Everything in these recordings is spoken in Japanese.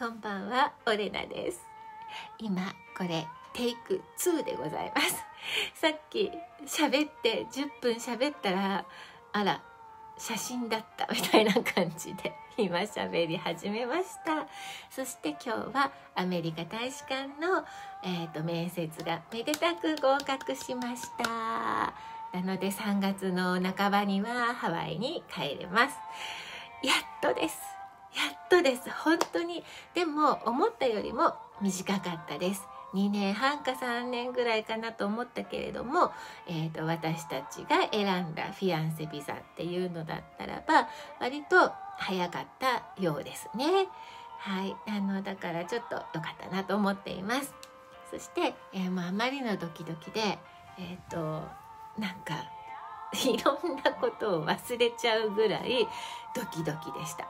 こんばんはオレナです。今これテイク2でございます。さっき喋って10分喋ったらあら写真だったみたいな感じで 今喋り始めました。そして今日はアメリカ大使館の、えーと、面接がめでたく合格しました。なので3月の半ばにはハワイに帰れます。やっとです。とです本当にでも思ったよりも短かったです2年半か3年ぐらいかなと思ったけれども、えーと、私たちが選んだフィアンセビザっていうのだったらば割と早かったようですね。はい、あのだからちょっと良かったなと思っています。そして、えー、もうあまりのドキドキで、えっ、ー、となんかいろんなことを忘れちゃうぐらいドキドキでした。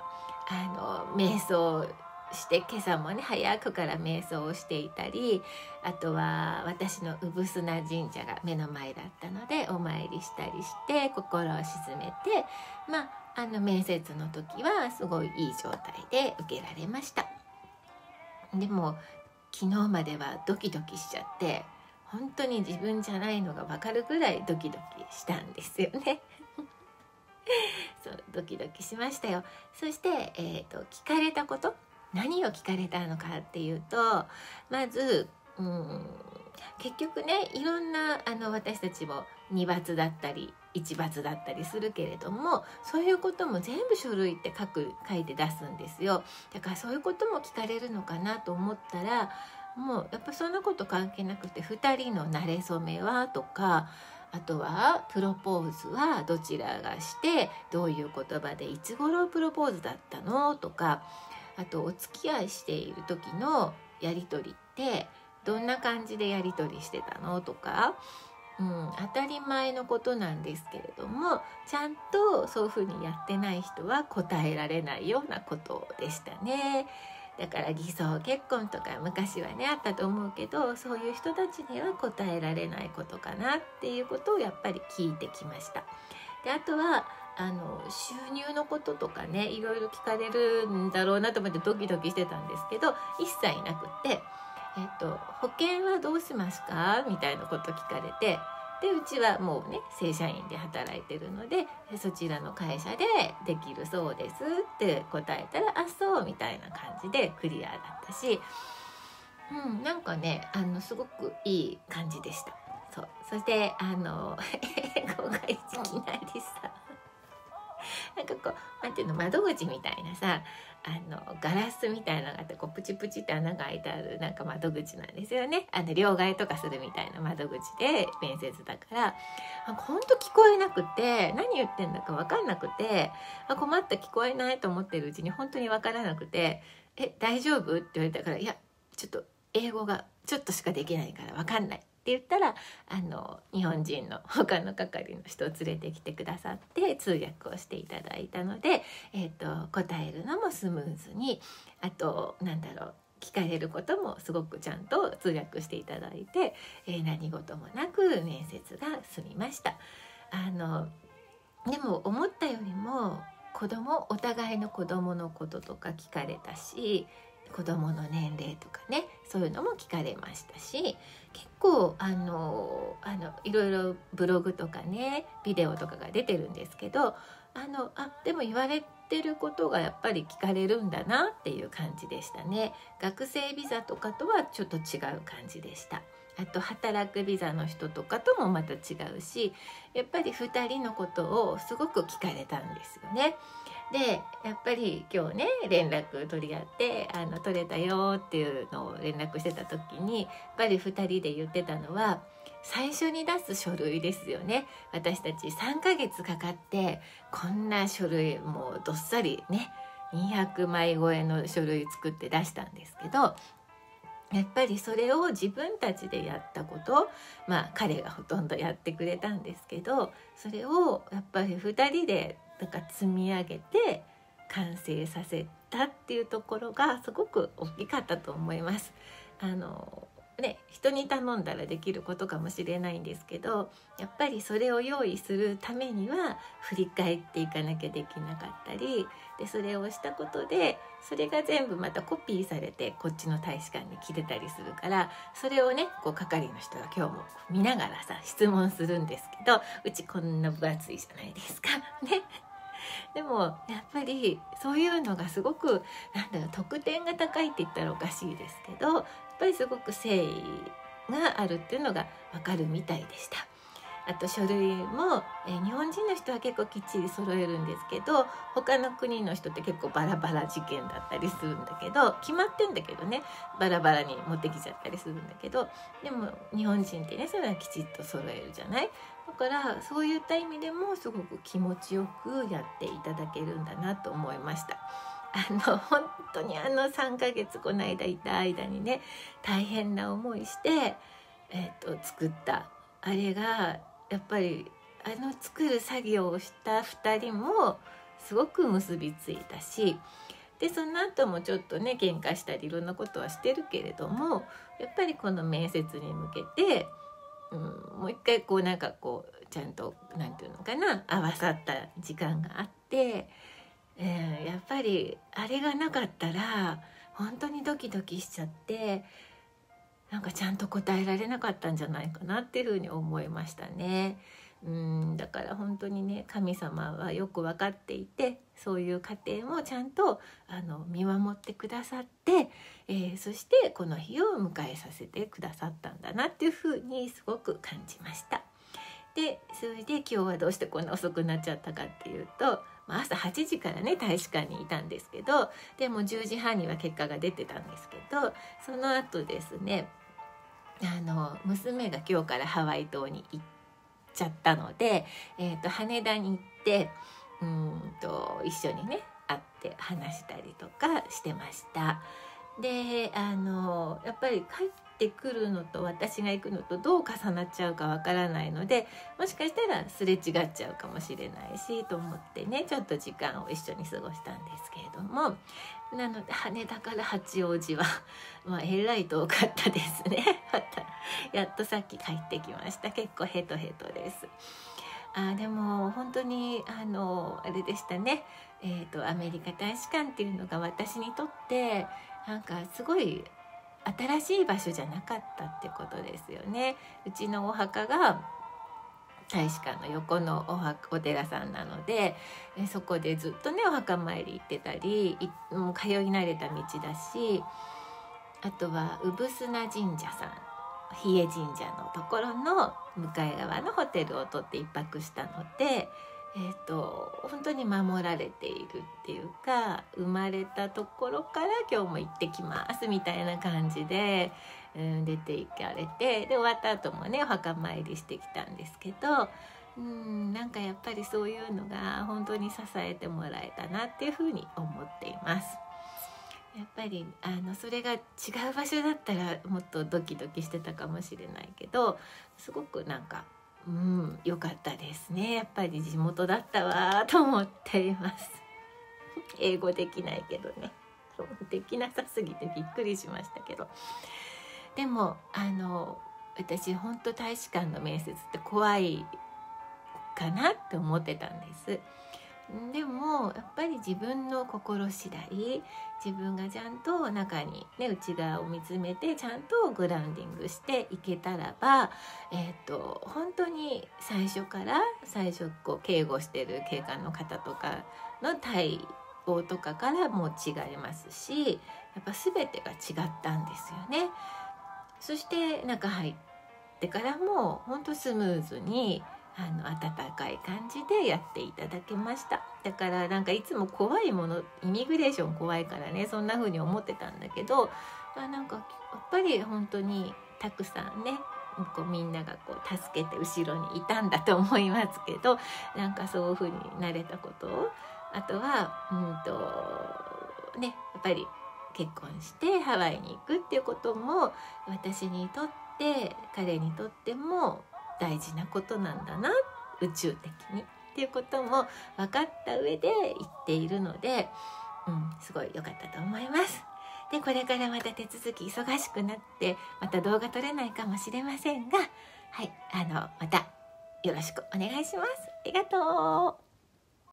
あの瞑想して今朝もね早くから瞑想をしていたりあとは私の産砂神社が目の前だったのでお参りしたりして心を鎮めてまああの面接の時はすごいいい状態で受けられました。でも昨日まではドキドキしちゃって本当に自分じゃないのが分かるぐらいドキドキしたんですよね。そうドキドキしましたよ。そして、えーと聞かれたこと？何を聞かれたのかっていうとまず、うん、結局ねいろんなあの私たちも2罰だったり1罰だったりするけれどもそういうことも全部書類って書く書いて出すんですよ。だからそういうことも聞かれるのかなと思ったらもうやっぱそんなこと関係なくて2人の馴れ初めはとかあとはプロポーズはどちらがしてどういう言葉でいつ頃プロポーズだったのとかあとお付き合いしている時のやり取りってどんな感じでやり取りしてたのとか、うん、当たり前のことなんですけれどもちゃんとそういうふうにやってない人は答えられないようなことでしたね。だから偽装結婚とか昔はねあったと思うけどそういう人たちには答えられないことかなっていうことをやっぱり聞いてきました。であとはあの収入のこととかねいろいろ聞かれるんだろうなと思ってドキドキしてたんですけど一切なくって「えっと、保険はどうしますか?」みたいなこと聞かれてでうちはもうね正社員で働いてるのでそちらの会社でできるそうですって答えたら「あそう」みたいな感じでクリアだったし、うん、なんかねあのすごくいい感じでした。そうそしてあの 英語がいきなりさ なんかこうなんていうの窓口みたいなさあのガラスみたいなのがあってこうプチプチって穴が開いてあるなんか窓口なんですよね。あの両替とかするみたいな窓口で面接だから。ほんと聞こえなくて何言ってんだか分かんなくてあ困った聞こえないと思ってるうちに本当に分からなくて「え大丈夫?」って言われたから「いやちょっと英語がちょっとしかできないから分かんない」言ったらあの日本人の他の係の人を連れてきてくださって通訳をしていただいたので、えーと、答えるのもスムーズにあとなんだろう聞かれることもすごくちゃんと通訳していただいて、えー、何事もなく面接が済みました。あのでも思ったよりも子供お互いの子供のこととか聞かれたし子供の年齢とかねそういうのも聞かれましたし結構あのあのいろいろブログとかねビデオとかが出てるんですけどあのあでも言われてることがやっぱり聞かれるんだなっていう感じでしたね。学生ビザとかとはちょっと違う感じでした。あと働くビザの人とかともまた違うしやっぱり2人のことをすごく聞かれたんですよね。でやっぱり今日ね連絡取り合ってあの取れたよっていうのを連絡してた時にやっぱり2人で言ってたのは最初に出す書類ですよね。私たち3ヶ月かかってこんな書類もうどっさりね200枚超えの書類作って出したんですけどやっぱりそれを自分たちでやったことまあ彼がほとんどやってくれたんですけどそれをやっぱり2人でなんか積み上げて完成させたっていうところがすごく大きかったと思います。あのね人に頼んだらできることかもしれないんですけどやっぱりそれを用意するためには振り返っていかなきゃできなかったりでそれをしたことでそれが全部またコピーされてこっちの大使館に来てたりするからそれをねこう係の人が今日も見ながらさ質問するんですけどうちこんな分厚いじゃないですか。ね でもやっぱりそういうのがすごくなんだろう得点が高いって言ったらおかしいですけどやっぱりすごく誠意があるっていうのがわかるみたいでした。あと書類も、えー、日本人の人は結構きっちり揃えるんですけど他の国の人って結構バラバラ事件だったりするんだけど決まってんだけどねバラバラに持ってきちゃったりするんだけどでも日本人ってねそれはきちっと揃えるじゃない？だからそういった意味でもすごく気持ちよくやっていただけるんだなと思いました。あの本当にあの3ヶ月この間いた間にね大変な思いして、えー、と作ったあれがやっぱりあの作る作業をした2人もすごく結びついたしでその後もちょっとね喧嘩したりいろんなことはしてるけれどもやっぱりこの面接に向けてうん、もう一回こうなんかこうちゃんと何て言うのかな合わさった時間があって、えー、やっぱりあれがなかったら本当にドキドキしちゃってなんかちゃんと答えられなかったんじゃないかなっていうふうに思いましたね。うんだから本当にね神様はよく分かっていてそういう過程もちゃんとあの見守ってくださって、えー、そしてこの日を迎えさせてくださったんだなっていうふうにすごく感じました。でそれで今日はどうしてこんな遅くなっちゃったかっていうと、ま、朝8時からね大使館にいたんですけどでも10時半には結果が出てたんですけどその後ですねあの娘が今日からハワイ島に行っ。ちゃったので、えーと、羽田に行ってうんと一緒にね会って話したりとかしてました。であのやっぱり帰ってくるのと私が行くのとどう重なっちゃうかわからないのでもしかしたらすれ違っちゃうかもしれないしと思ってねちょっと時間を一緒に過ごしたんですけれども。なので羽田から八王子は まあえらい遠かったですね。またやっとさっき帰ってきました。結構ヘトヘトです。あでも本当にあのあれでしたね。えーと、アメリカ大使館っていうのが私にとってなんかすごい新しい場所じゃなかったってことですよね。うちのお墓が大使館の横のお墓お寺さんなのでそこでずっとねお墓参り行ってたりもう通い慣れた道だしあとは産砂神社さん比叡神社のところの向かい側のホテルを取って1泊したのでえーと、本当に守られているっていうか生まれたところから今日も行ってきますみたいな感じで、うん、出て行かれてで終わった後もねお墓参りしてきたんですけど、うん、なんかやっぱりそういうのが本当に支えてもらえたなっていうふうに思っています。やっぱりあのそれが違う場所だったらもっとドキドキしてたかもしれないけどすごくなんかうん良かったですね。やっぱり地元だったわと思っています。英語できないけどね。できなさすぎてびっくりしましたけど。でもあの私本当大使館の面接って怖いかなって思ってたんです。でもやっぱり自分の心次第自分がちゃんと中に、ね、内側を見つめてちゃんとグラウンディングしていけたらば、えーと、本当に最初から最初こう警護してる警官の方とかの対応とかからも違いますしやっぱ全てが違ったんですよね。そして中入ってからも本当スムーズにあの温かい感じでやっていただけました。だからなんかいつも怖いものイミグレーション怖いからねそんな風に思ってたんだけどあなんかやっぱり本当にたくさんねこうみんながこう助けて後ろにいたんだと思いますけどなんかそういう風になれたことをあとはうんとねやっぱり結婚してハワイに行くっていうことも私にとって彼にとっても大事なことなんだな宇宙的に。っていうことも分かった上で言っているので、うん、すごい良かったと思います。でこれからまた手続き忙しくなってまた動画撮れないかもしれませんがはいあのまたよろしくお願いします。ありがとう。